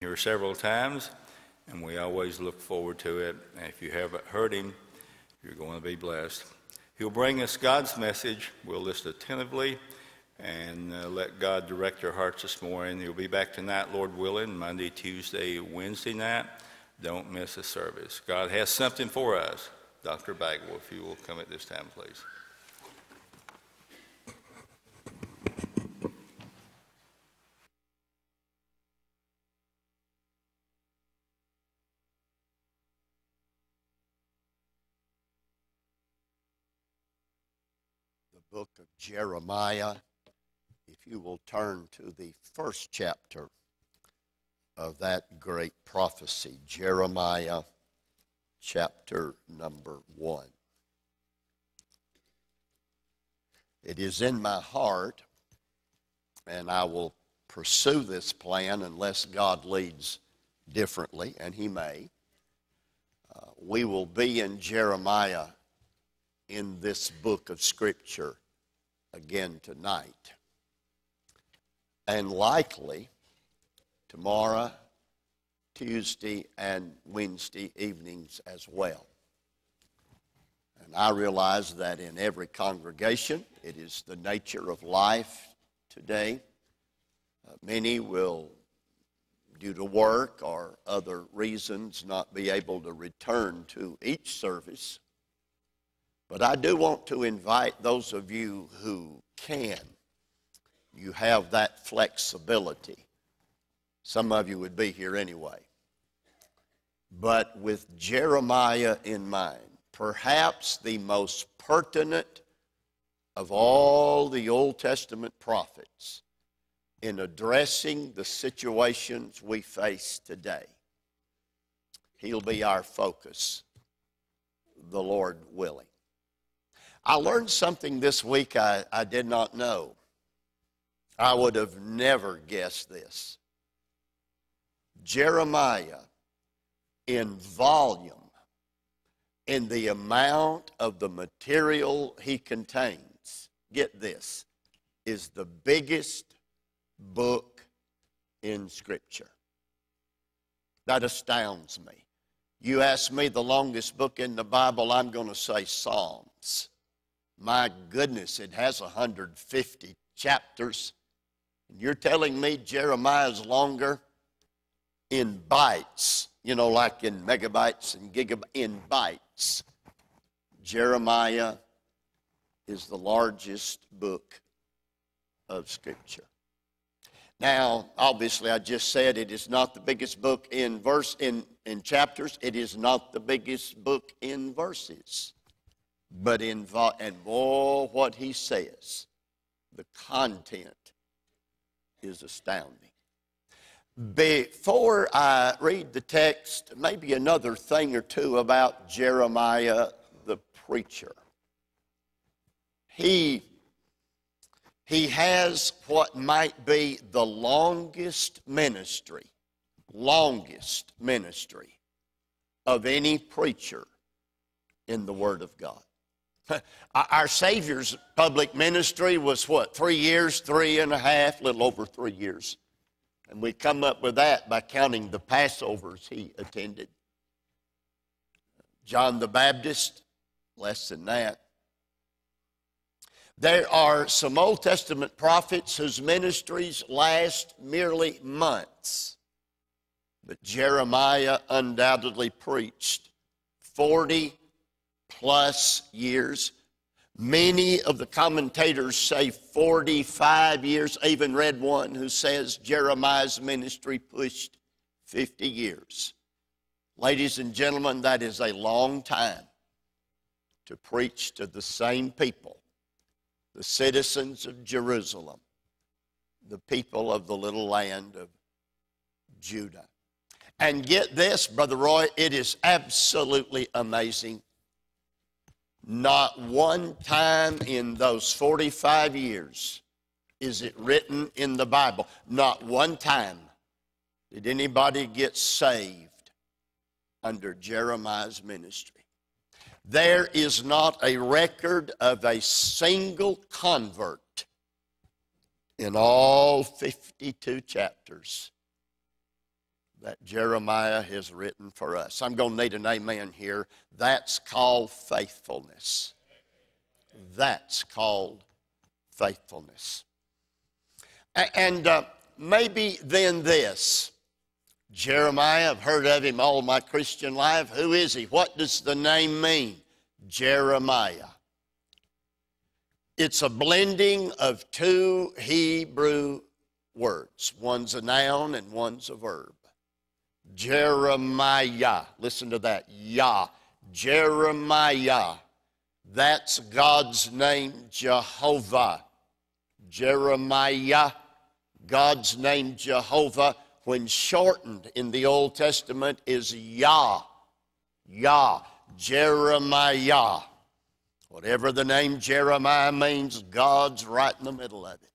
here several times, and we always look forward to it. And if you haven't heard him, you're going to be blessed. He'll bring us God's message. We'll listen attentively and uh, let God direct our hearts this morning. He'll be back tonight, Lord willing, Monday, Tuesday, Wednesday night. Don't miss a service. God has something for us. Dr. Bagwell, if you will come at this time, please. The book of Jeremiah if you will turn to the first chapter of that great prophecy, Jeremiah chapter number one. It is in my heart, and I will pursue this plan unless God leads differently, and He may. Uh, we will be in Jeremiah in this book of Scripture again tonight and likely tomorrow, Tuesday, and Wednesday evenings as well. And I realize that in every congregation, it is the nature of life today. Uh, many will, due to work or other reasons, not be able to return to each service. But I do want to invite those of you who can you have that flexibility. Some of you would be here anyway. But with Jeremiah in mind, perhaps the most pertinent of all the Old Testament prophets in addressing the situations we face today. He'll be our focus, the Lord willing. I learned something this week I, I did not know. I would have never guessed this. Jeremiah, in volume, in the amount of the material he contains, get this, is the biggest book in Scripture. That astounds me. You ask me the longest book in the Bible, I'm going to say Psalms. My goodness, it has 150 chapters. And you're telling me Jeremiah's longer in bytes, you know, like in megabytes and gigabytes, in bytes. Jeremiah is the largest book of Scripture. Now, obviously, I just said it is not the biggest book in verse in, in chapters. It is not the biggest book in verses, but in and boy, what he says, the content is astounding. Before I read the text, maybe another thing or two about Jeremiah the preacher. He, he has what might be the longest ministry, longest ministry of any preacher in the Word of God. Our Savior's public ministry was what, three years, three and a half, little over three years. And we come up with that by counting the Passovers he attended. John the Baptist, less than that. There are some Old Testament prophets whose ministries last merely months. But Jeremiah undoubtedly preached 40 plus years. Many of the commentators say 45 years. I even read one who says Jeremiah's ministry pushed 50 years. Ladies and gentlemen, that is a long time to preach to the same people, the citizens of Jerusalem, the people of the little land of Judah. And get this, Brother Roy, it is absolutely amazing not one time in those 45 years is it written in the Bible. Not one time did anybody get saved under Jeremiah's ministry. There is not a record of a single convert in all 52 chapters that Jeremiah has written for us. I'm going to need an amen here. That's called faithfulness. That's called faithfulness. And uh, maybe then this Jeremiah, I've heard of him all my Christian life. Who is he? What does the name mean? Jeremiah. It's a blending of two Hebrew words. One's a noun and one's a verb. Jeremiah. Listen to that. Yah. Jeremiah. That's God's name, Jehovah. Jeremiah, God's name, Jehovah, when shortened in the Old Testament, is Yah. Yah. Jeremiah. Whatever the name Jeremiah means, God's right in the middle of it.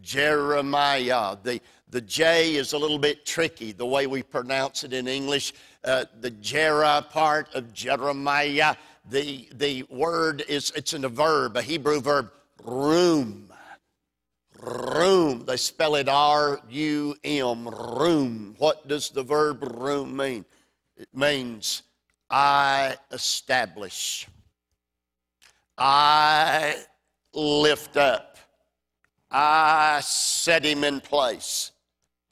Jeremiah. The, the J is a little bit tricky, the way we pronounce it in English. Uh, the Jera part of Jeremiah, the, the word is, it's in a verb, a Hebrew verb, room. Room. They spell it R U M, room. What does the verb room mean? It means I establish, I lift up, I set him in place.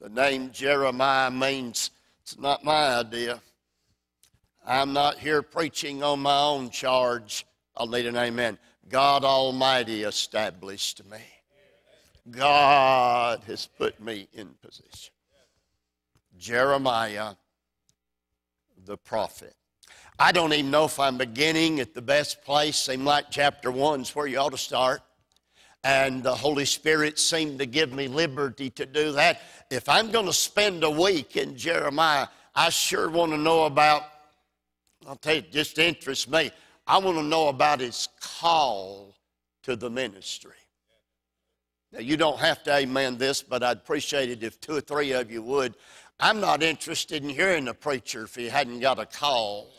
The name Jeremiah means it's not my idea. I'm not here preaching on my own charge. I'll need an amen. God Almighty established me. God has put me in position. Jeremiah the prophet. I don't even know if I'm beginning at the best place. Seems like chapter one's where you ought to start and the Holy Spirit seemed to give me liberty to do that. If I'm going to spend a week in Jeremiah, I sure want to know about, I'll tell you, it just interests me. I want to know about his call to the ministry. Now, you don't have to amen this, but I'd appreciate it if two or three of you would. I'm not interested in hearing a preacher if he hadn't got a call.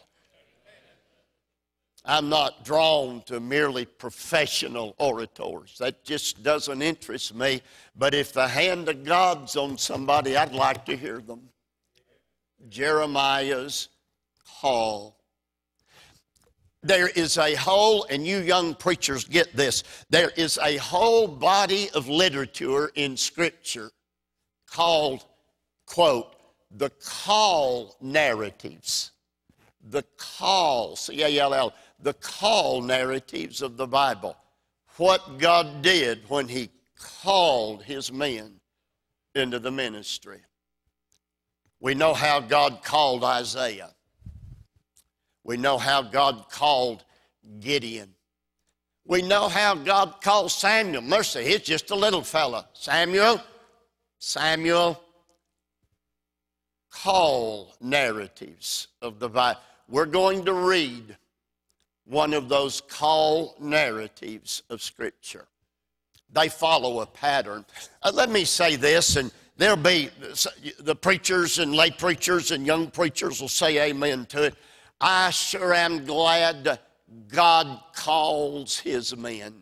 I'm not drawn to merely professional orators. That just doesn't interest me. But if the hand of God's on somebody, I'd like to hear them. Jeremiah's call. There is a whole, and you young preachers get this, there is a whole body of literature in Scripture called, quote, the call narratives. The call, C A L L the call narratives of the Bible. What God did when He called His men into the ministry. We know how God called Isaiah. We know how God called Gideon. We know how God called Samuel. Mercy, he's just a little fella. Samuel, Samuel, call narratives of the Bible. We're going to read one of those call narratives of Scripture. They follow a pattern. Uh, let me say this, and there'll be the preachers and lay preachers and young preachers will say amen to it. I sure am glad God calls his men.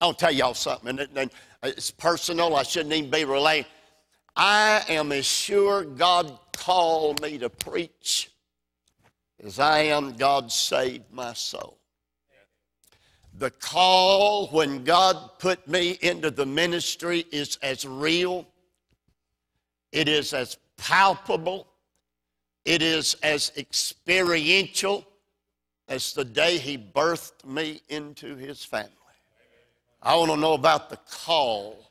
I'll tell y'all something, and it's personal. I shouldn't even be relaying. I am as sure God called me to preach as I am, God saved my soul. The call when God put me into the ministry is as real, it is as palpable, it is as experiential as the day He birthed me into His family. I want to know about the call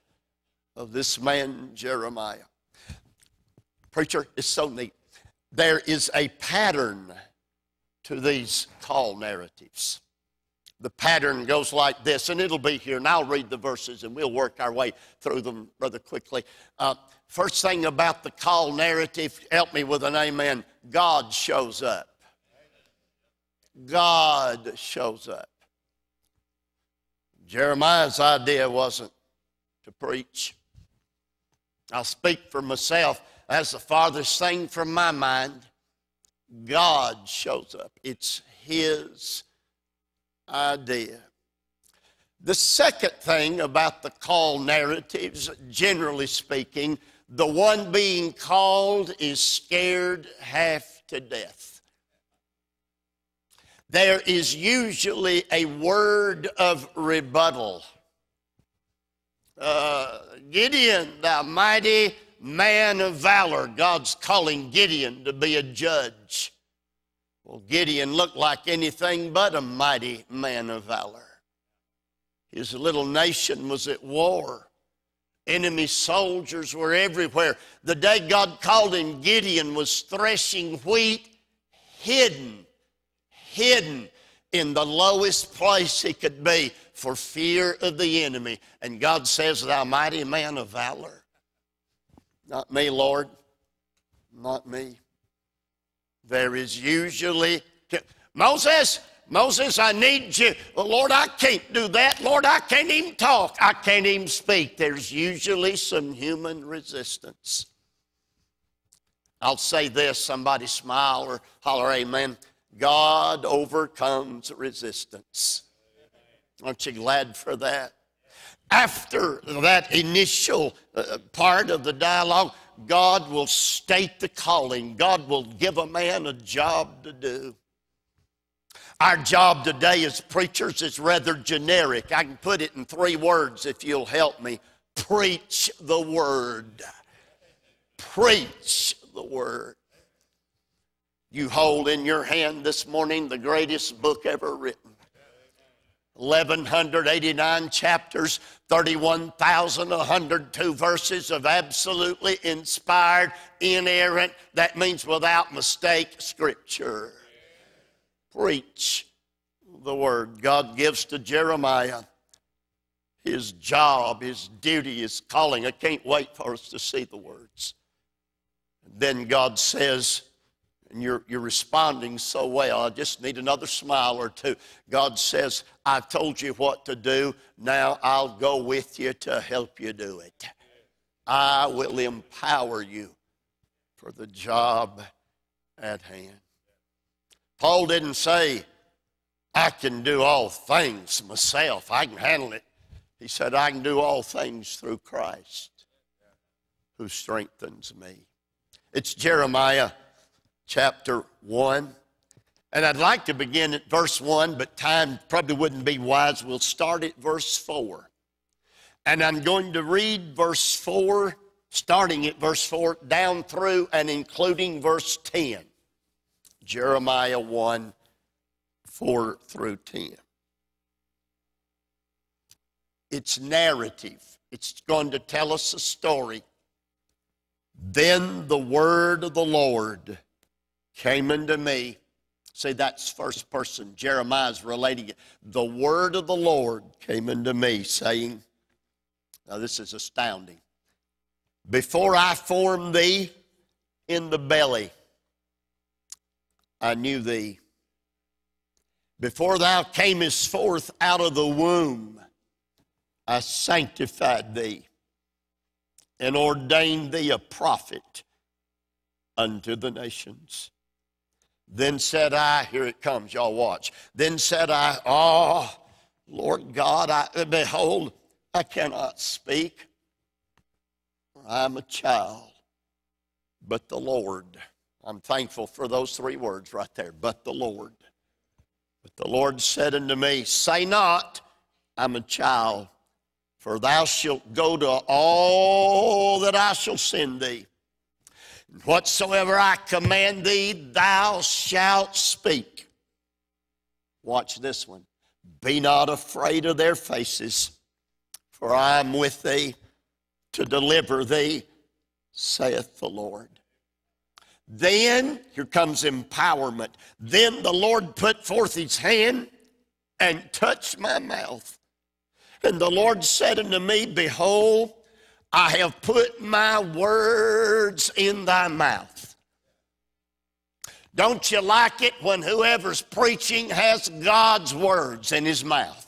of this man, Jeremiah. Preacher, it's so neat. There is a pattern to these call narratives. The pattern goes like this, and it'll be here, and I'll read the verses and we'll work our way through them rather quickly. Uh, first thing about the call narrative, help me with an amen God shows up. God shows up. Jeremiah's idea wasn't to preach. I'll speak for myself. That's the farthest thing from my mind. God shows up. It's His idea. The second thing about the call narratives, generally speaking, the one being called is scared half to death. There is usually a word of rebuttal. Uh, Gideon, thou mighty man of valor, God's calling Gideon to be a judge. Well, Gideon looked like anything but a mighty man of valor. His little nation was at war. Enemy soldiers were everywhere. The day God called him, Gideon was threshing wheat hidden, hidden in the lowest place he could be for fear of the enemy. And God says, Thou mighty man of valor. Not me, Lord. Not me. There is usually, Moses, Moses, I need you. Well, Lord, I can't do that. Lord, I can't even talk. I can't even speak. There's usually some human resistance. I'll say this somebody smile or holler, Amen. God overcomes resistance. Aren't you glad for that? After that initial uh, part of the dialogue, God will state the calling. God will give a man a job to do. Our job today as preachers is rather generic. I can put it in three words if you'll help me. Preach the word. Preach the word. You hold in your hand this morning the greatest book ever written. 1189 chapters, 31,102 verses of absolutely inspired, inerrant, that means without mistake, scripture preach the word. God gives to Jeremiah his job, his duty, his calling. I can't wait for us to see the words. Then God says, and you're, you're responding so well, I just need another smile or two. God says, I've told you what to do. Now I'll go with you to help you do it. I will empower you for the job at hand. Paul didn't say, I can do all things myself, I can handle it. He said, I can do all things through Christ who strengthens me. It's Jeremiah chapter 1. And I'd like to begin at verse 1, but time probably wouldn't be wise. We'll start at verse 4. And I'm going to read verse 4, starting at verse 4, down through and including verse 10. Jeremiah 1 4 through 10. It's narrative, it's going to tell us a story. Then the word of the Lord came unto me. Say that's first person. Jeremiah's relating it. The word of the Lord came unto me, saying, Now this is astounding. Before I formed thee in the belly, I knew thee. Before thou camest forth out of the womb, I sanctified thee and ordained thee a prophet unto the nations. Then said I, here it comes, y'all watch. Then said I, Oh, Lord God, I, behold, I cannot speak. I'm a child, but the Lord I'm thankful for those three words right there. But the Lord. But the Lord said unto me, Say not, I'm a child, for thou shalt go to all that I shall send thee. Whatsoever I command thee, thou shalt speak. Watch this one. Be not afraid of their faces, for I am with thee to deliver thee, saith the Lord. Then, here comes empowerment. Then the Lord put forth his hand and touched my mouth. And the Lord said unto me, Behold, I have put my words in thy mouth. Don't you like it when whoever's preaching has God's words in his mouth?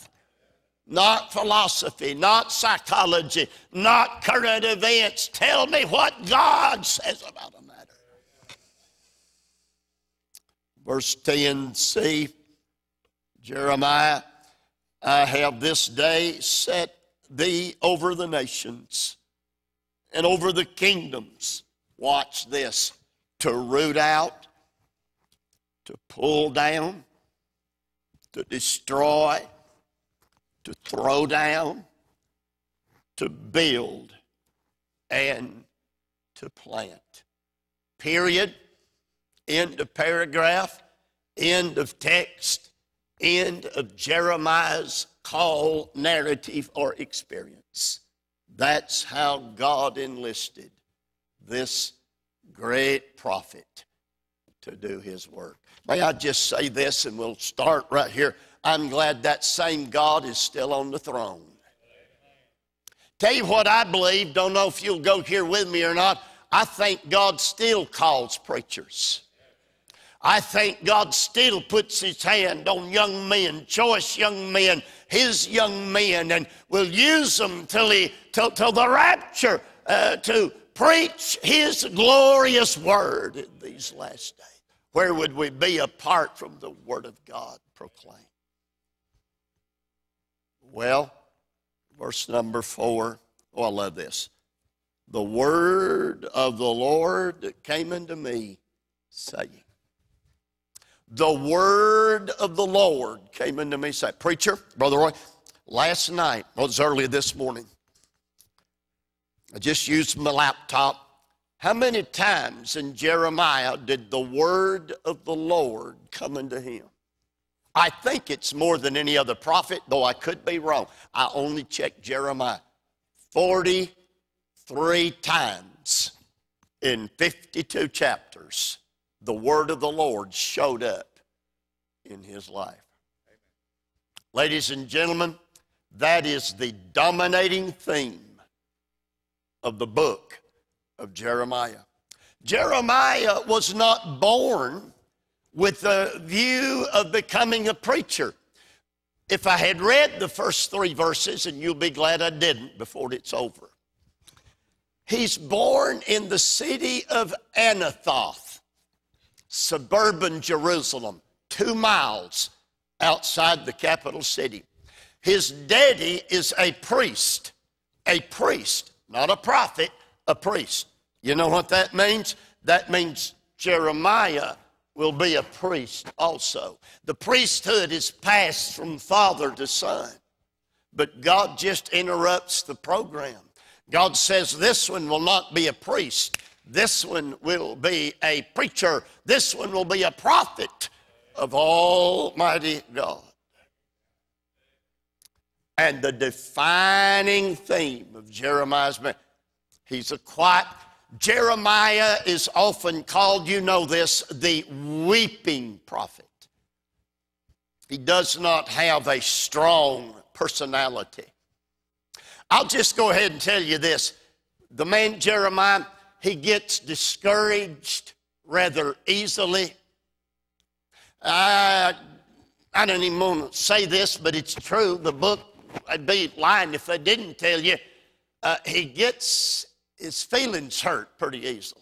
Not philosophy, not psychology, not current events. Tell me what God says about a matter. Verse 10c, Jeremiah, I have this day set thee over the nations, and over the kingdoms. Watch this to root out, to pull down, to destroy, to throw down, to build, and to plant. Period. End of paragraph. End of text. End of Jeremiah's call, narrative, or experience. That's how God enlisted this great prophet to do his work. May I just say this and we'll start right here. I'm glad that same God is still on the throne. Tell you what I believe, don't know if you'll go here with me or not. I think God still calls preachers. I think God still puts his hand on young men, choice young men, his young men, and will use them till, he, till, till the rapture uh, to preach his glorious word in these last days. Where would we be apart from the word of God proclaimed? Well, verse number four. Oh, I love this. The word of the Lord came unto me, saying, The word of the Lord came into me, saying, Preacher, Brother Roy, last night, well, it was early this morning, I just used my laptop. How many times in Jeremiah did the word of the Lord come into him? I think it's more than any other prophet, though I could be wrong. I only checked Jeremiah 43 times in 52 chapters. The word of the Lord showed up in his life. Ladies and gentlemen, that is the dominating theme of the book of Jeremiah. Jeremiah was not born with the view of becoming a preacher. If I had read the first three verses, and you'll be glad I didn't before it's over, he's born in the city of Anathoth, suburban Jerusalem, two miles outside the capital city. His daddy is a priest, a priest, not a prophet, a priest. You know what that means? That means Jeremiah will be a priest also. The priesthood is passed from father to son, but God just interrupts the program. God says, This one will not be a priest, this one will be a preacher, this one will be a prophet of Almighty God. And the defining theme of Jeremiah's message, he's a quiet, Jeremiah is often called, you know this, the weeping prophet. He does not have a strong personality. I'll just go ahead and tell you this. The man Jeremiah, he gets discouraged rather easily. I, I don't even want to say this, but it's true. The book I'd be lying if I didn't tell you, uh, he gets his feelings hurt pretty easily.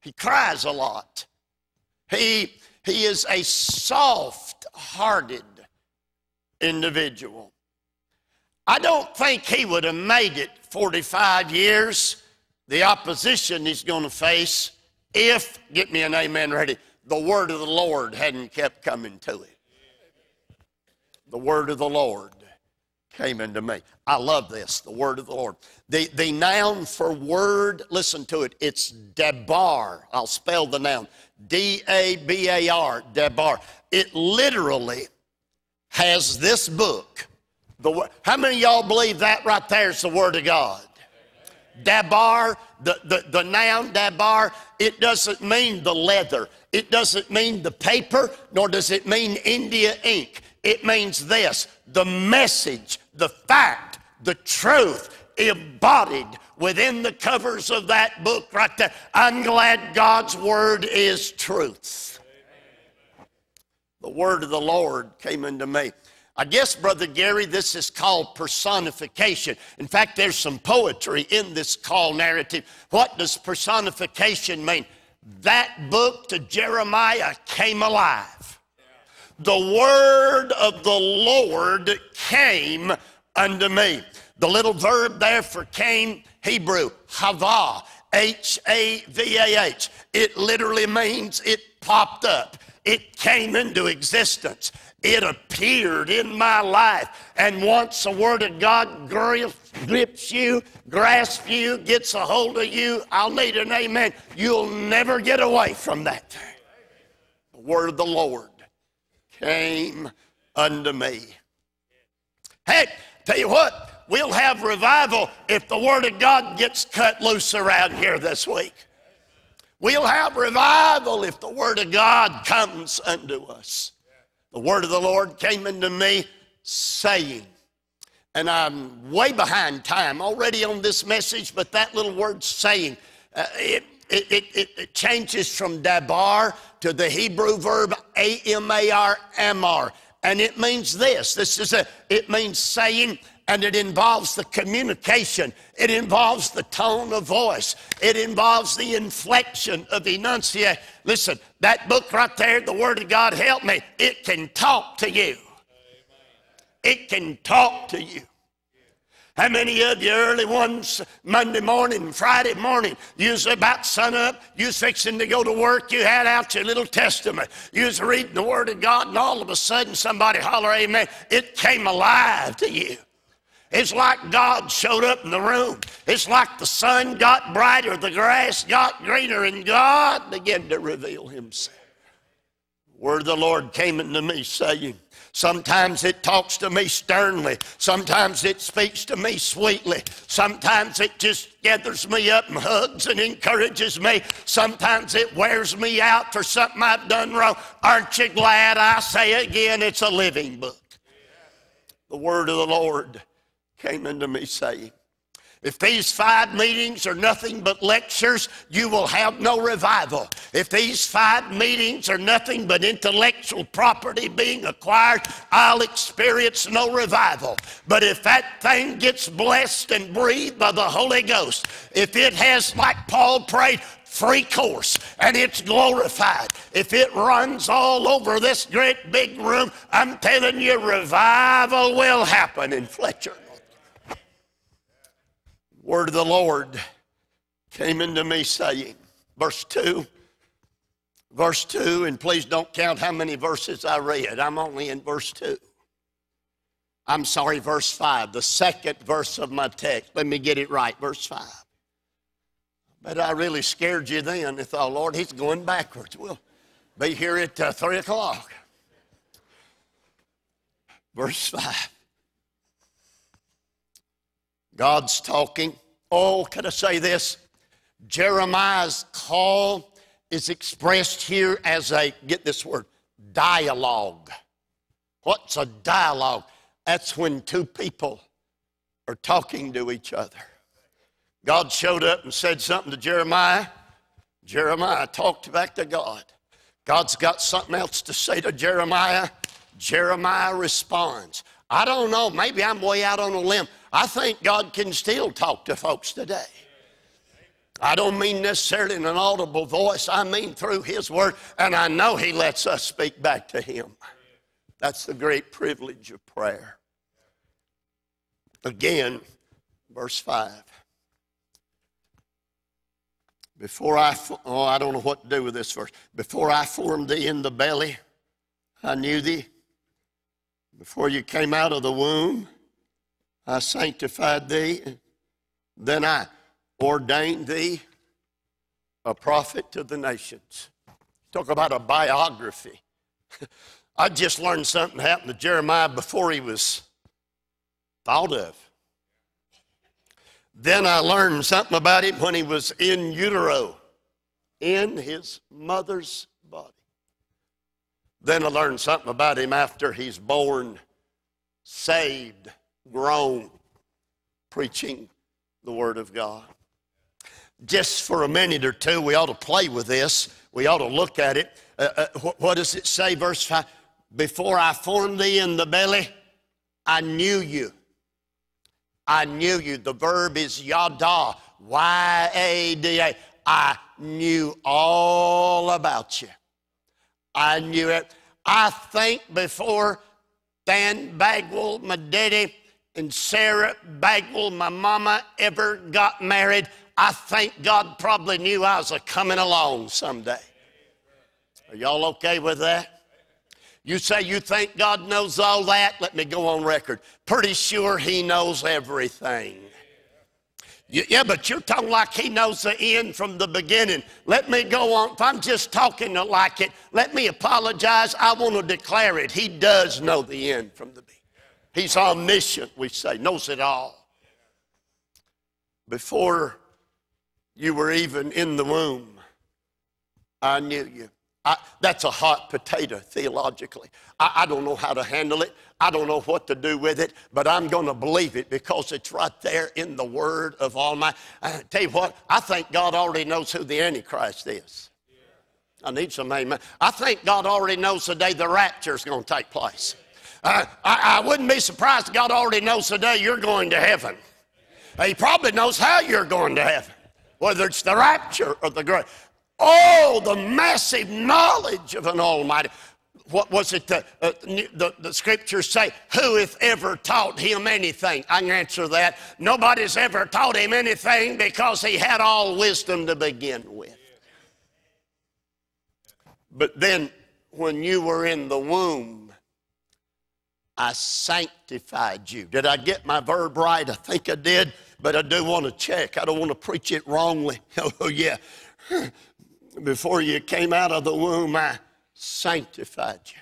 He cries a lot. He, he is a soft hearted individual. I don't think he would have made it 45 years, the opposition he's going to face, if, get me an amen ready, the word of the Lord hadn't kept coming to him. The word of the Lord came into me. I love this, the word of the Lord. The, the noun for word, listen to it, it's debar. I'll spell the noun D A B A R, debar. It literally has this book. The, how many y'all believe that right there is the Word of God? Dabar, the, the, the noun dabar, it doesn't mean the leather. It doesn't mean the paper, nor does it mean India ink. It means this the message, the fact, the truth embodied within the covers of that book right there. I'm glad God's word is truth. The word of the Lord came into me. I guess, Brother Gary, this is called personification. In fact, there's some poetry in this call narrative. What does personification mean? That book to Jeremiah came alive the word of the Lord came unto me. The little verb there for came Hebrew, hava, H A V A H. It literally means it popped up, it came into existence. It appeared in my life. And once the Word of God grips you, grasps you, gets a hold of you, I'll need an amen. You'll never get away from that. The Word of the Lord came unto me. Hey, tell you what, we'll have revival if the Word of God gets cut loose around here this week. We'll have revival if the Word of God comes unto us. The Word of the Lord came into me saying, and I'm way behind time already on this message, but that little word saying, uh, it, it, it, it, changes from dabar to the Hebrew verb A-M-A-R, amar. And it means this. This is a, it means saying, and it involves the communication. It involves the tone of voice. It involves the inflection of enunciation. Listen, that book right there, The Word of God, help me. It can talk to you. It can talk to you. How many of you early ones Monday morning, Friday morning, you was about sun up, you was fixing to go to work, you had out your little testament, you was reading the Word of God, and all of a sudden somebody holler, Amen. It came alive to you. It's like God showed up in the room. It's like the sun got brighter, the grass got greener, and God began to reveal Himself. Word of the Lord came into me saying, Sometimes it talks to me sternly. Sometimes it speaks to me sweetly. Sometimes it just gathers me up and hugs and encourages me. Sometimes it wears me out for something I've done wrong. Aren't you glad I say again it's a living book? The word of the Lord came into me saying, if these five meetings are nothing but lectures, you will have no revival. If these five meetings are nothing but intellectual property being acquired, I'll experience no revival. But if that thing gets blessed and breathed by the Holy Ghost, if it has, like Paul prayed, free course and it's glorified. If it runs all over this great big room, I'm telling you, revival will happen in Fletcher word of the Lord came into me saying, verse 2, verse 2, and please don't count how many verses I read. I'm only in verse 2. I'm sorry, verse 5, the second verse of my text. Let me get it right, verse 5. But I really scared you then. I thought, Lord, he's going backwards. We'll be here at uh, 3 o'clock. Verse 5. God's talking. Oh, can I say this? Jeremiah's call is expressed here as a, get this word, dialogue. What's a dialogue? That's when two people are talking to each other. God showed up and said something to Jeremiah. Jeremiah talked back to God. God's got something else to say to Jeremiah. Jeremiah responds. I don't know, maybe I'm way out on a limb. I think God can still talk to folks today. I don't mean necessarily in an audible voice, I mean through His Word, and I know He lets us speak back to Him. That's the great privilege of prayer. Again, verse 5. Before I, oh, I don't know what to do with this verse. Before I formed thee in the belly, I knew thee. Before you came out of the womb, I sanctified thee, then I ordained thee a prophet to the nations. Talk about a biography. I just learned something happened to Jeremiah before he was thought of. Then I learned something about him when he was in utero, in his mother's. Then I learned something about him after he's born, saved, grown preaching the Word of God. Just for a minute or two, we ought to play with this. We ought to look at it. Uh, uh, what, what does it say, verse 5? Before I formed thee in the belly, I knew you. I knew you. The verb is yada, Y A D A. I knew all about you. I knew it. I think before Dan Bagwell, my daddy, and Sarah Bagwell, my mama, ever got married, I think God probably knew I was a coming along someday. Are y'all okay with that? You say you think God knows all that? Let me go on record. Pretty sure He knows everything. Yeah, but you're talking like he knows the end from the beginning. Let me go on. If I'm just talking like it, let me apologize. I want to declare it. He does know the end from the beginning. He's omniscient, we say, knows it all. Before you were even in the womb, I knew you. I, that's a hot potato theologically. I, I, don't know how to handle it. I don't know what to do with it, but I'm going to believe it because it's right there in the Word of Almighty. I tell you what, I think God already knows who the Antichrist is. I need some amen. I think God already knows the day the rapture is going to take place. Uh, I, I wouldn't be surprised God already knows the day you're going to heaven. He probably knows how you're going to heaven, whether it's the rapture or the grave. Oh, the massive knowledge of an Almighty. What was it the, uh, the, the scriptures say? Who hath ever taught him anything? I can answer that. Nobody's ever taught him anything because he had all wisdom to begin with. But then, when you were in the womb, I sanctified you. Did I get my verb right? I think I did, but I do want to check. I don't want to preach it wrongly. Oh, yeah before you came out of the womb, I sanctified you.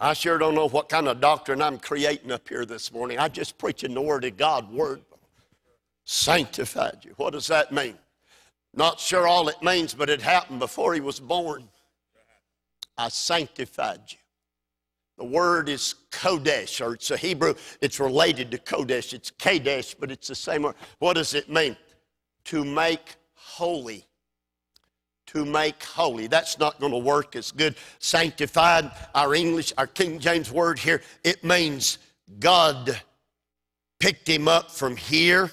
I sure don't know what kind of doctrine I'm creating up here this morning. I'm just preaching the Word of God, Word. Sanctified you. What does that mean? Not sure all it means, but it happened before he was born. I sanctified you. The word is Kodesh, or it's a Hebrew, it's related to Kodesh. It's Kadesh, but it's the same word. What does it mean? To make holy. To make holy. That's not going to work as good. Sanctified, our English, our King James word here, it means God picked him up from here,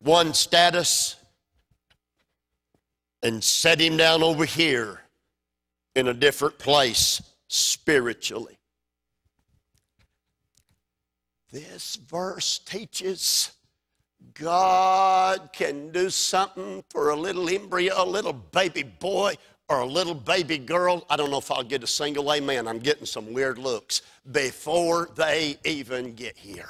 one status, and set him down over here in a different place spiritually. This verse teaches God can do something for a little embryo, a little baby boy, or a little baby girl. I don't know if I'll get a single amen. I'm getting some weird looks before they even get here.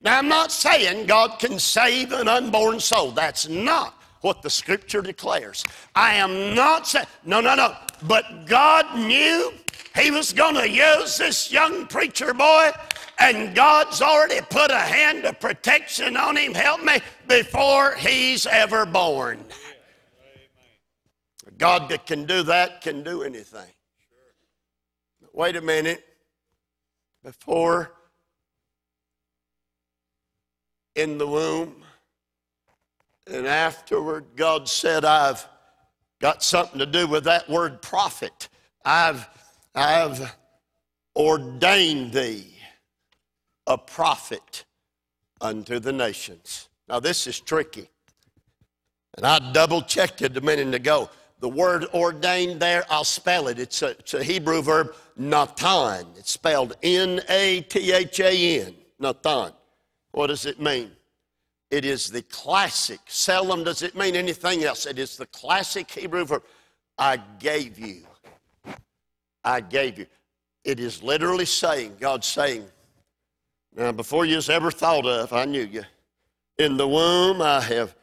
Now, I'm not saying God can save an unborn soul. That's not what the scripture declares. I am not saying, no, no, no. But God knew He was going to use this young preacher boy and God's already put a hand of protection on him, help me, before he's ever born. God that can do that can do anything. Wait a minute. Before in the womb, and afterward, God said, I've got something to do with that word prophet. I've, I've ordained thee a prophet unto the nations. Now, this is tricky. And I double checked it a minute ago. The word ordained there, I'll spell it. It's a, it's a Hebrew verb, natan. It's spelled N A T H A N, natan. What does it mean? It is the classic, seldom does it mean anything else. It is the classic Hebrew verb, I gave you. I gave you. It is literally saying, God saying, now, before you was ever thought of, I knew you. In the womb, I have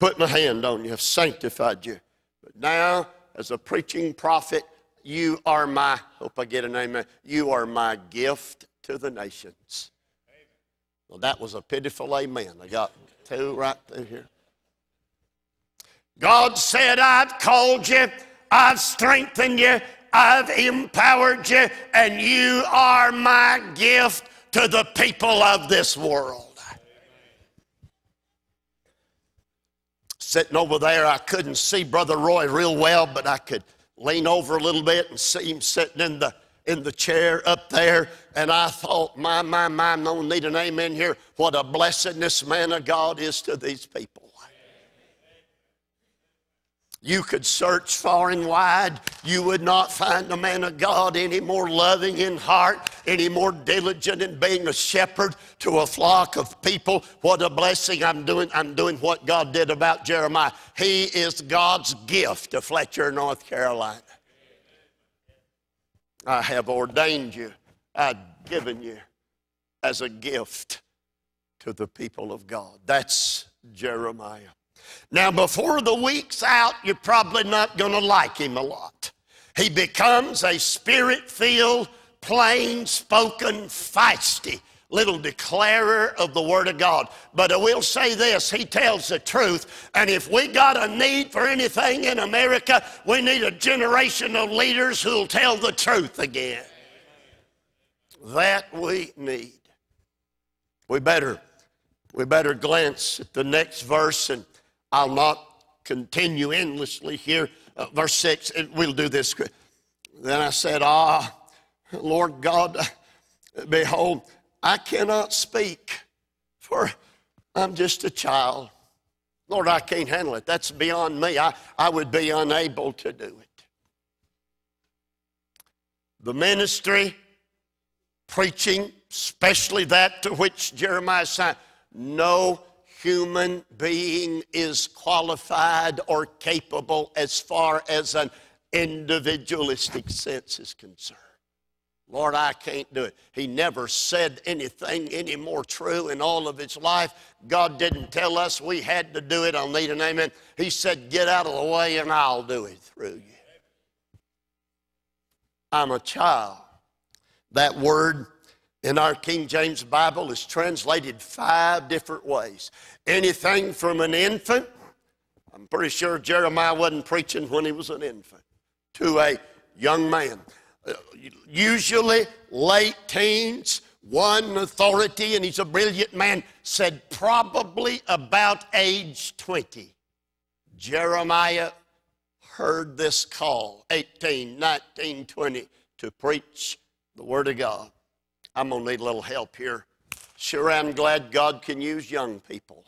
put my hand on you, have sanctified you. But now, as a preaching prophet, you are my, hope I get an amen, you are my gift to the nations. Well, that was a pitiful amen. I got two right through here. God said, I've called you, I've strengthened you, I've empowered you, and you are my gift to the people of this world. Sitting over there, I couldn't see Brother Roy real well, but I could lean over a little bit and see him sitting in the in the chair up there, and I thought, my, my, my, no need an amen here. What a blessing this man of God is to these people. You could search far and wide. You would not find a man of God any more loving in heart, any more diligent in being a shepherd to a flock of people. What a blessing I'm doing. I'm doing what God did about Jeremiah. He is God's gift to Fletcher, North Carolina. I have ordained you. I've given you as a gift to the people of God. That's Jeremiah. Now, before the week's out, you're probably not going to like him a lot. He becomes a spirit filled, plain spoken, feisty little declarer of the Word of God. But I will say this He tells the truth. And if we got a need for anything in America, we need a generation of leaders who'll tell the truth again. That we need. We better, we better glance at the next verse and I'll not continue endlessly here. Uh, verse 6, we'll do this. Then I said, Ah, Lord God, behold, I cannot speak, for I'm just a child. Lord, I can't handle it. That's beyond me. I, I would be unable to do it. The ministry, preaching, especially that to which Jeremiah signed, no human being is qualified or capable as far as an individualistic sense is concerned. Lord, I can't do it. He never said anything any more true in all of his life. God didn't tell us we had to do it. I'll need an amen. He said, Get out of the way and I'll do it through you. I'm a child. That word in our King James Bible is translated five different ways. Anything from an infant, I'm pretty sure Jeremiah wasn't preaching when he was an infant, to a young man. Uh, usually late teens, one authority, and he's a brilliant man, said probably about age 20. Jeremiah heard this call, 18, 19, 20, to preach the Word of God. I'm going to need a little help here. Sure, I'm glad God can use young people.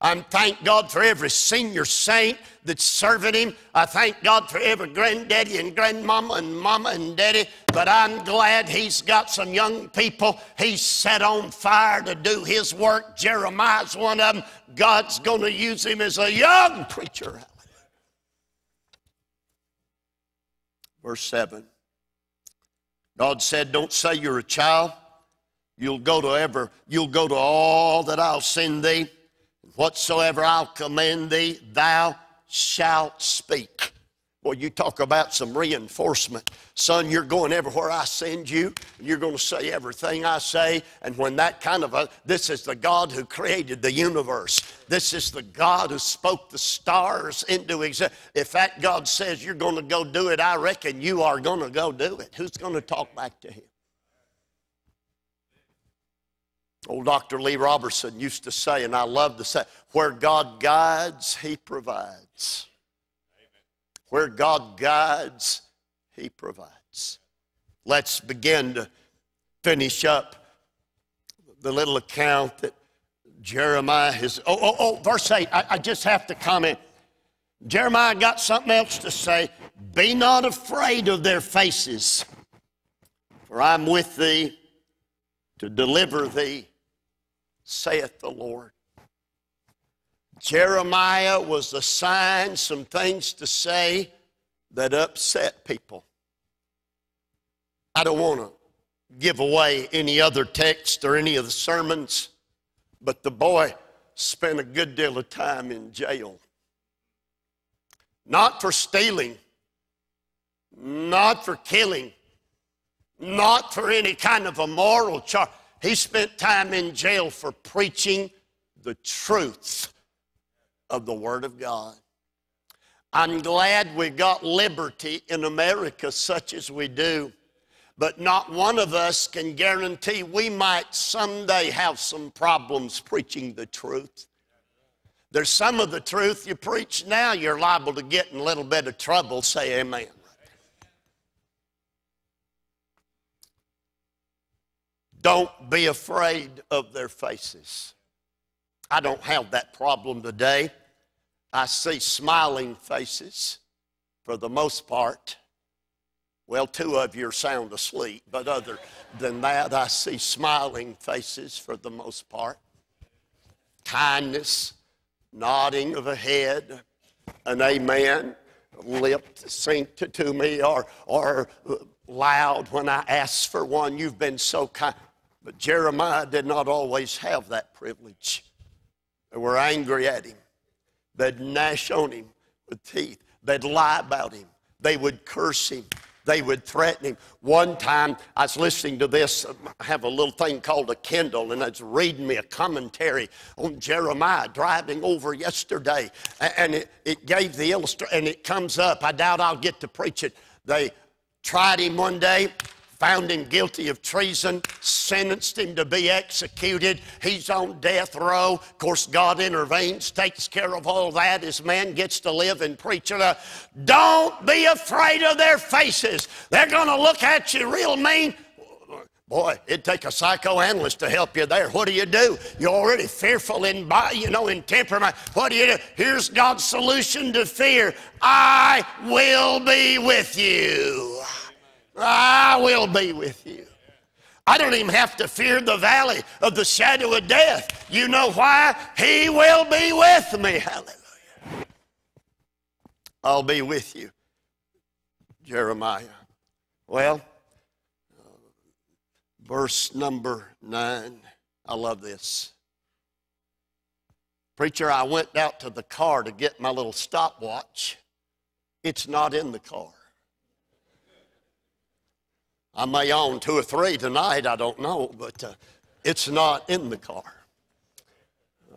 I'm thank God for every senior saint that's serving Him. I thank God for every granddaddy and grandmama and mama and daddy. But I'm glad He's got some young people He's set on fire to do His work. Jeremiah's one of them. God's going to use him as a young preacher. Verse 7. God said, Don't say you're a child. You'll go to ever, you'll go to all that I'll send thee. Whatsoever I'll command thee, thou shalt speak. Well, you talk about some reinforcement. Son, you're going everywhere I send you. You're going to say everything I say. And when that kind of a, this is the God who created the universe. This is the God who spoke the stars into existence. If that God says you're going to go do it, I reckon you are going to go do it. Who's going to talk back to him? Old Dr. Lee Roberson used to say, and I love to say, where God guides, he provides. Where God guides, He provides. Let's begin to finish up the little account that Jeremiah has. Oh, oh, oh, verse 8. I, I just have to comment. Jeremiah got something else to say. Be not afraid of their faces, for I'm with thee to deliver thee, saith the Lord. Jeremiah was assigned some things to say that upset people. I don't want to give away any other text or any of the sermons, but the boy spent a good deal of time in jail. Not for stealing, not for killing, not for any kind of a moral charge. He spent time in jail for preaching the truth of the Word of God. I'm glad we got liberty in America such as we do, but not one of us can guarantee we might someday have some problems preaching the truth. There's some of the truth you preach now, you're liable to get in a little bit of trouble. Say amen. Don't be afraid of their faces. I don't have that problem today. I see smiling faces for the most part. Well, two of you are sound asleep, but other than that, I see smiling faces for the most part. Kindness, nodding of a head, an amen, lip synced to me, or, or loud when I ask for one. You've been so kind. But Jeremiah did not always have that privilege. They were angry at him. They'd gnash on him with teeth. They'd lie about him. They would curse him. They would threaten him. One time I was listening to this, I have a little thing called a Kindle, and it's reading me a commentary on Jeremiah driving over yesterday. And it, it gave the illustration, and it comes up. I doubt I'll get to preach it. They tried him one day, found him guilty of treason, sentenced him to be executed. He's on death row. Of course, God intervenes, takes care of all that. His man gets to live and preach it. Uh, don't be afraid of their faces. They're going to look at you real mean. Boy, it'd take a psychoanalyst to help you there. What do you do? You're already fearful in body, you know, in temperament. What do you do? Here's God's solution to fear. I will be with you. I will be with you. I don't even have to fear the valley of the shadow of death. You know why? He will be with me. Hallelujah. I'll be with you. Jeremiah. Well, verse number nine. I love this. Preacher, I went out to the car to get my little stopwatch. It's not in the car. I may own two or three tonight, I don't know, but uh, it's not in the car.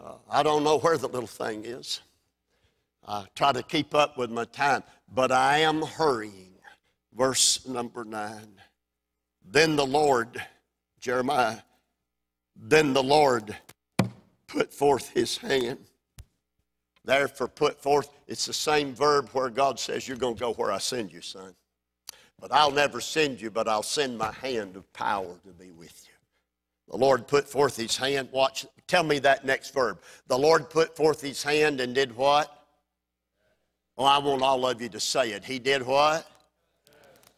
Uh, I don't know where the little thing is. I try to keep up with my time, but I am hurrying. Verse number nine. Then the Lord, Jeremiah, then the Lord put forth his hand. Therefore, put forth, it's the same verb where God says, You're going to go where I send you, son. But I'll never send you, but I'll send my hand of power to be with you. The Lord put forth his hand. Watch, tell me that next verb. The Lord put forth his hand and did what? Well, I want all of you to say it. He did what?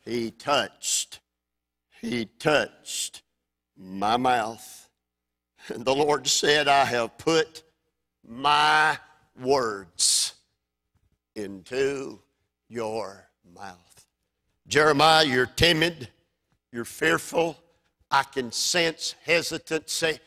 He touched. He touched my mouth. And the Lord said, I have put my words into your mouth. Jeremiah, you're timid, you're fearful. I can sense hesitancy.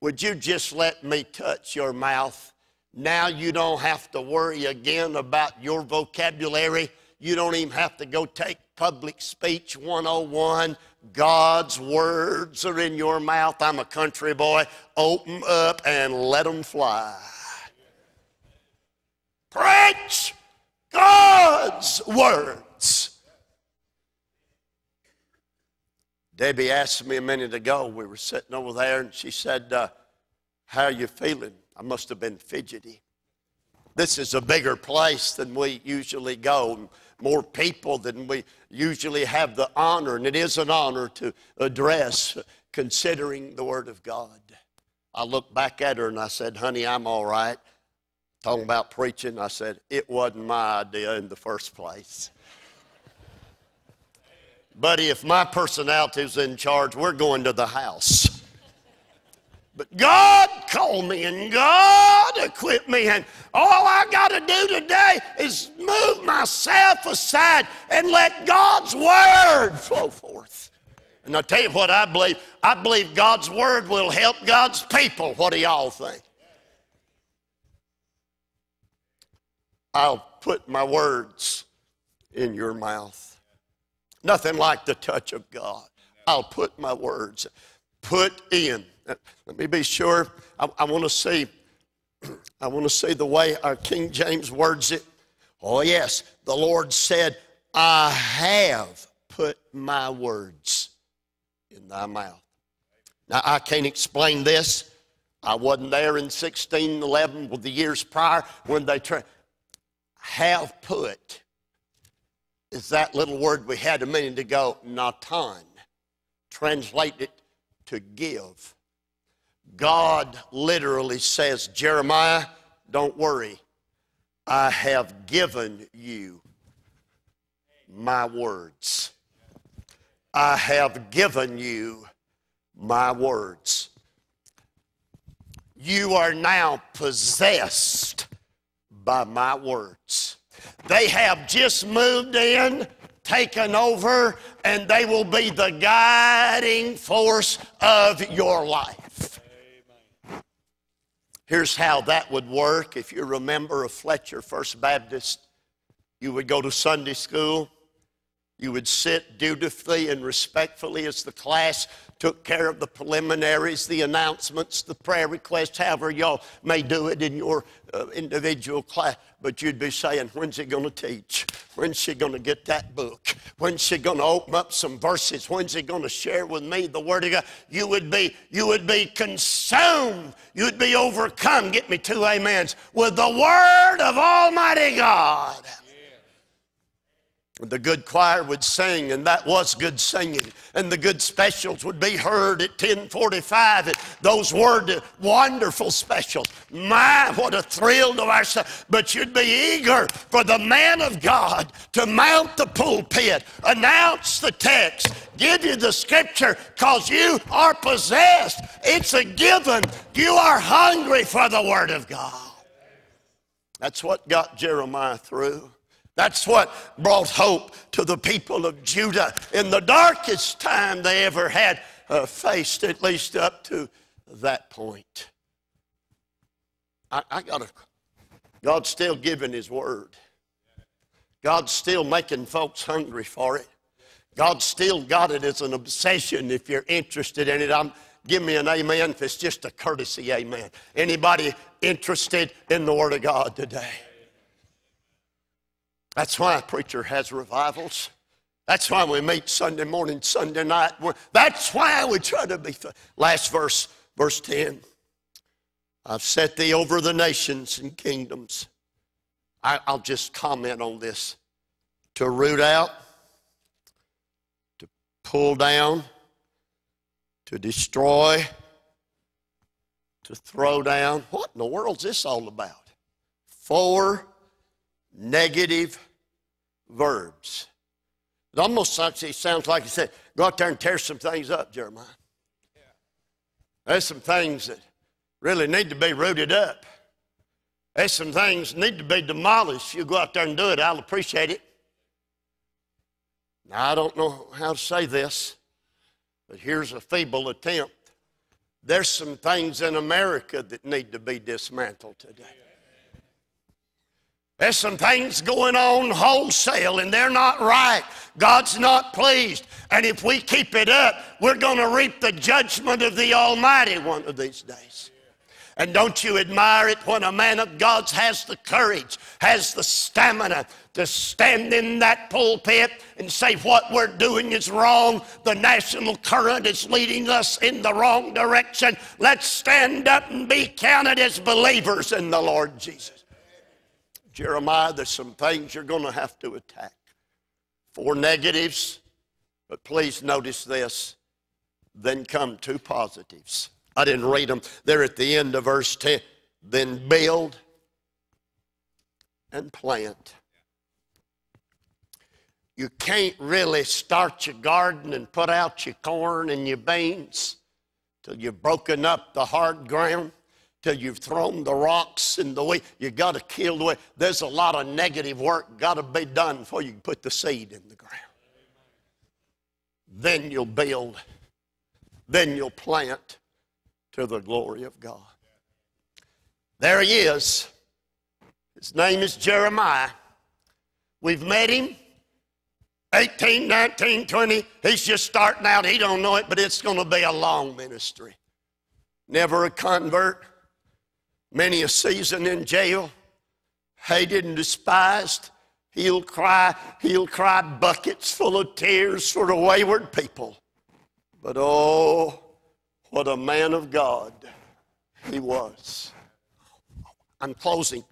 Would you just let me touch your mouth? Now you don't have to worry again about your vocabulary. You don't even have to go take public speech 101. God's words are in your mouth. I'm a country boy. Open up and let them fly. Preach God's words. Debbie asked me a minute ago, we were sitting over there, and she said, uh, How are you feeling? I must have been fidgety. This is a bigger place than we usually go, more people than we usually have the honor, and it is an honor to address considering the Word of God. I looked back at her and I said, Honey, I'm all right. Talking about preaching, I said, It wasn't my idea in the first place. Buddy, if my personality is in charge, we're going to the house. But God called me and God equipped me, and all I got to do today is move myself aside and let God's word flow forth. And I tell you what I believe I believe God's word will help God's people. What do y'all think? I'll put my words in your mouth. Nothing like the touch of God. I'll put my words. Put in. Let me be sure. I, I want to see. I want to see the way our King James words it. Oh yes, the Lord said, "I have put my words in thy mouth." Now I can't explain this. I wasn't there in 1611 with the years prior when they tra- have put is that little word we had a minute ago, natan. Translate it to give. God literally says, Jeremiah, don't worry. I have given you my words. I have given you my words. You are now possessed by my words. They have just moved in, taken over, and they will be the guiding force of your life. Here's how that would work. If you're a member of Fletcher First Baptist, you would go to Sunday school. You would sit dutifully and respectfully as the class took care of the preliminaries, the announcements, the prayer requests, however y'all may do it in your uh, individual class. But you'd be saying, when's he going to teach? When's she going to get that book? When's she going to open up some verses? When's he going to share with me the Word of God? You would be, you would be consumed. You'd be overcome. Get me two amens with the Word of Almighty God the good choir would sing and that was good singing and the good specials would be heard at 1045 and those were the wonderful specials. My what a thrill to our but you'd be eager for the man of god to mount the pulpit announce the text give you the scripture because you are possessed. It's a given. You are hungry for the word of god that's what got jeremiah through that's what brought hope to the people of Judah in the darkest time they ever had uh, faced, at least up to that point. I, I got to, God's still giving His word. God's still making folks hungry for it. God's still got it as an obsession if you're interested in it. I'm, give me an amen if it's just a courtesy amen. Anybody interested in the Word of God today? That's why a preacher has revivals. That's why we meet Sunday morning, Sunday night. That's why we try to be. Last verse, verse 10. I've set thee over the nations and kingdoms. I, will just comment on this. To root out, to pull down, to destroy, to throw down. What in the world's this all about? Four negative verbs. It almost sounds like he said, go out there and tear some things up, Jeremiah. There's some things that really need to be rooted up. There's some things need to be demolished. You go out there and do it, I'll appreciate it. Now, I don't know how to say this, but here's a feeble attempt. There's some things in America that need to be dismantled today. There's some things going on wholesale and they're not right. God's not pleased. And if we keep it up, we're going to reap the judgment of the Almighty one of these days. And don't you admire it when a man of God has the courage, has the stamina to stand in that pulpit and say what we're doing is wrong. The national current is leading us in the wrong direction. Let's stand up and be counted as believers in the Lord Jesus. Jeremiah, there's some things you're going to have to attack. Four negatives, but please notice this. Then come two positives. I didn't read them. They're at the end of verse 10. Then build and plant. You can't really start your garden and put out your corn and your beans till you've broken up the hard ground till you've thrown the rocks in the way. You got to kill the way. There's a lot of negative work got to be done before you put the seed in the ground. Then you'll build. Then you'll plant to the glory of God. There he is. His name is Jeremiah. We've met him. 18, 19, 20. He's just starting out. He don't know it, but it's going to be a long ministry. Never a convert many a season in jail, hated and despised. He'll cry, he'll cry buckets full of tears for the wayward people. But oh, what a man of God he was. I'm closing.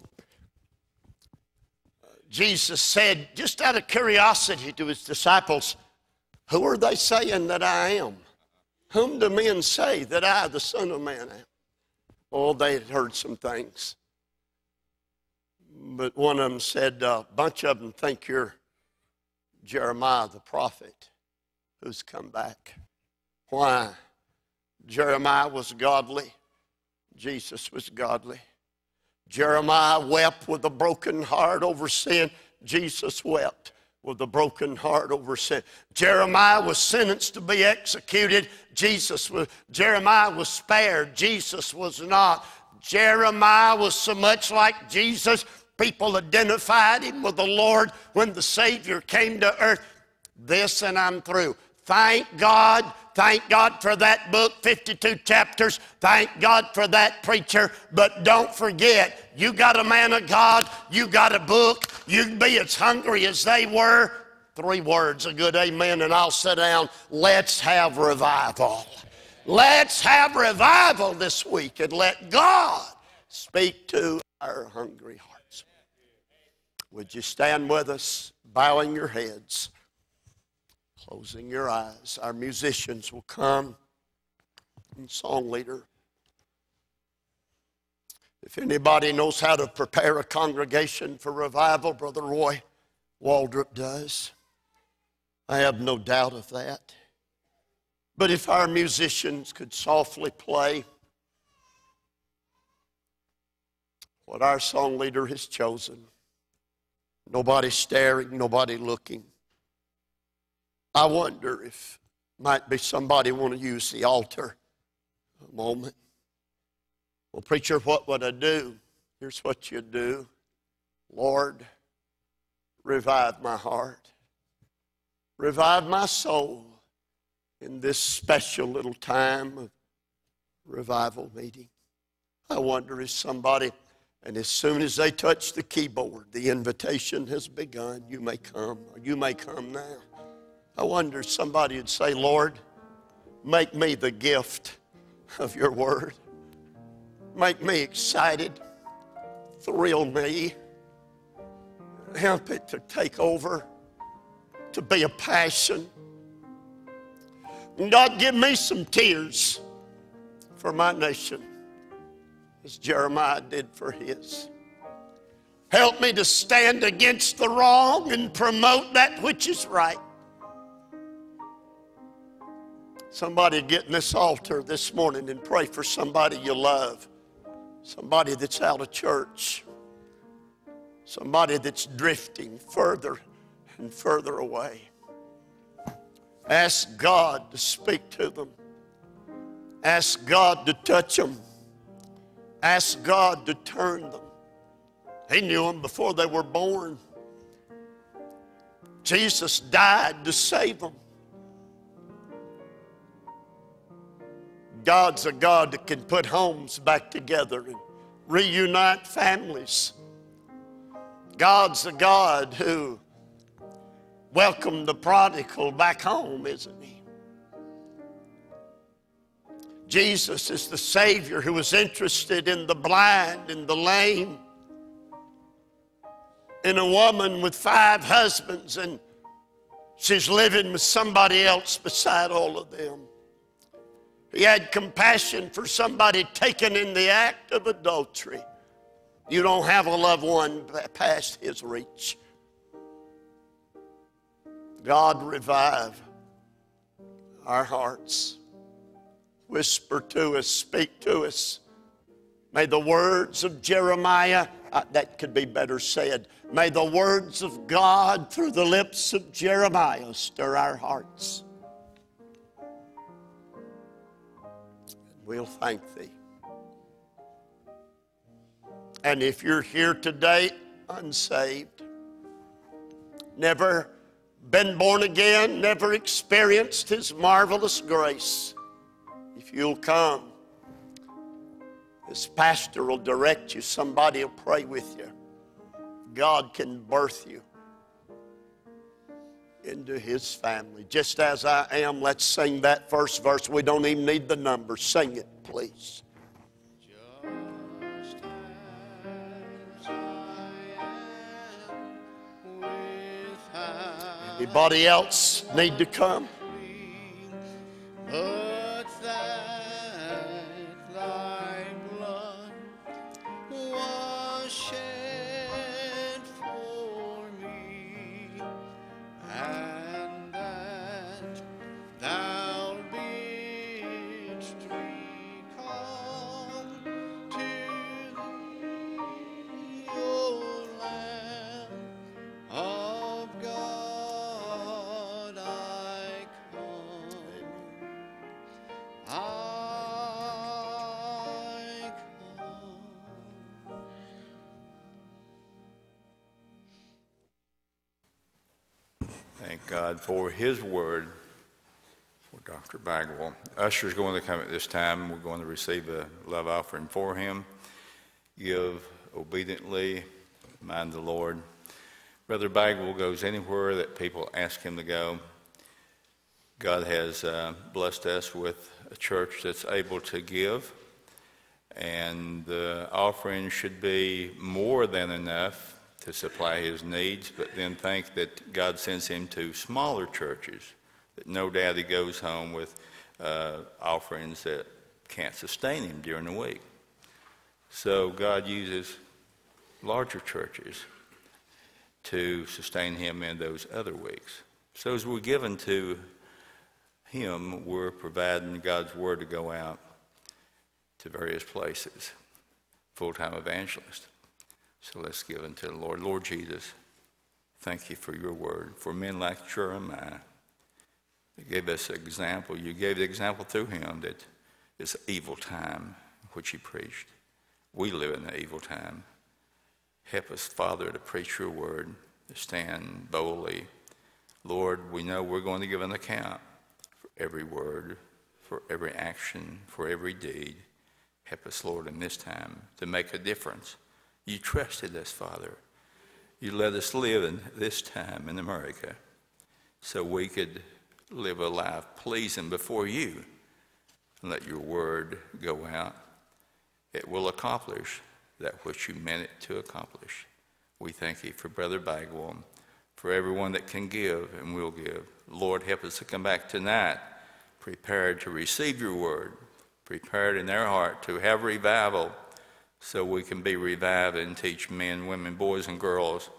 Jesus said, just out of curiosity to his disciples, Who are they saying that I am? Whom do men say that I, the Son of Man, am? Oh, they had heard some things. but one of them said, a bunch of them think you're Jeremiah the prophet who's come back. Why? Jeremiah was godly, Jesus was godly. Jeremiah wept with a broken heart over sin, Jesus wept with a broken heart over sin. Jeremiah was sentenced to be executed. Jesus was Jeremiah was spared. Jesus was not. Jeremiah was so much like Jesus. People identified him with the Lord when the Savior came to earth. This and I'm through. Thank God. Thank God for that book, 52 chapters. Thank God for that preacher. But don't forget, you got a man of God, you got a book, you can be as hungry as they were. Three words, a good amen, and I'll sit down. Let's have revival. Let's have revival this week and let God speak to our hungry hearts. Would you stand with us, bowing your heads? Closing your eyes, our musicians will come and song leader. If anybody knows how to prepare a congregation for revival, Brother Roy Waldrop does. I have no doubt of that. But if our musicians could softly play what our song leader has chosen, nobody staring, nobody looking. I wonder if might be somebody want to use the altar a moment. Well, preacher, what would I do? Here's what you do. Lord, revive my heart. Revive my soul in this special little time of revival meeting. I wonder if somebody, and as soon as they touch the keyboard, the invitation has begun. You may come, or you may come now. I wonder if somebody would say, Lord, make me the gift of your word. Make me excited, thrill me, help it to take over, to be a passion. God, give me some tears for my nation, as Jeremiah did for his. Help me to stand against the wrong and promote that which is right. Somebody get in this altar this morning and pray for somebody you love, somebody that's out of church, somebody that's drifting further and further away. Ask God to speak to them. Ask God to touch them. Ask God to turn them. He knew them before they were born. Jesus died to save them. God's a God that can put homes back together and reunite families. God's a God who welcomed the prodigal back home, isn't he? Jesus is the Savior who was interested in the blind and the lame, in a woman with five husbands, and she's living with somebody else beside all of them. He had compassion for somebody taken in the act of adultery. You don't have a loved one past his reach. God, revive our hearts. Whisper to us, speak to us. May the words of Jeremiah, uh, that could be better said, may the words of God through the lips of Jeremiah stir our hearts. We'll thank thee. And if you're here today unsaved, never been born again, never experienced His marvelous grace, if you'll come, this pastor will direct you, somebody will pray with you. God can birth you into his family. Just as I am, let's sing that first verse. We don't even need the numbers. Sing it, please. Anybody else need to come? For His word for Dr. Bagwell. Usher's going to come at this time. We're going to receive a love offering for him. Give obediently, mind the Lord. Brother Bagwell goes anywhere that people ask him to go. God has uh, blessed us with a church that's able to give, and the offering should be more than enough to supply his needs, but then think that God sends him to smaller churches, that no doubt he goes home with uh, offerings that can't sustain him during the week. So God uses larger churches to sustain him in those other weeks. So as we're given to him, we're providing God's word to go out to various places, full-time evangelist. So let's give unto the Lord. Lord Jesus, thank you for your word. For men like Jeremiah, you gave us an example. You gave the example through him that an evil time, which he preached. We live in an evil time. Help us, Father, to preach your word, to stand boldly. Lord, we know we're going to give an account for every word, for every action, for every deed. Help us, Lord, in this time to make a difference. You trusted us, Father. You let us live in this time in America so we could live a life pleasing before you and let your word go out. It will accomplish that which you meant it to accomplish. We thank you for Brother Bagwell, for everyone that can give and will give. Lord, help us to come back tonight prepared to receive your word, prepared in their heart to have revival so we can be revived and teach men, women, boys, and girls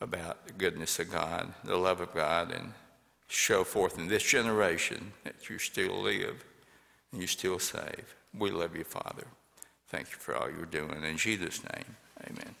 about the goodness of God, the love of God, and show forth in this generation that you still live and you still save. We love you, Father. Thank you for all you're doing. In Jesus' name, amen.